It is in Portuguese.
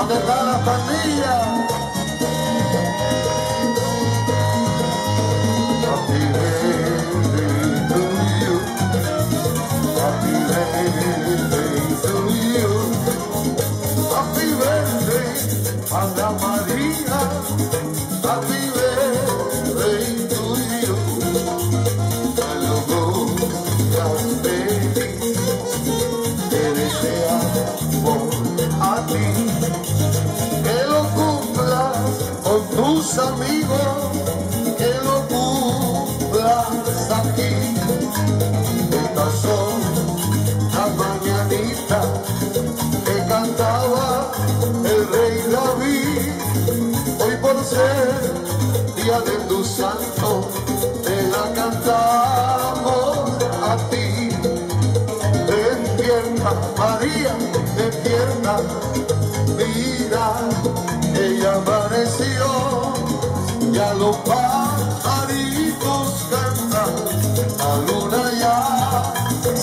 onde está a família? Happy birthday to you. Happy birthday to you. Happy birthday, Ana María. Happy birthday to you. Te desea por a ti. tus amigos que lo cumplas aquí. Estas son las mañanitas que cantaba el rey David. Hoy por ser día de tu santo, te la cantamos a ti. Despierta, María, despierta, mira.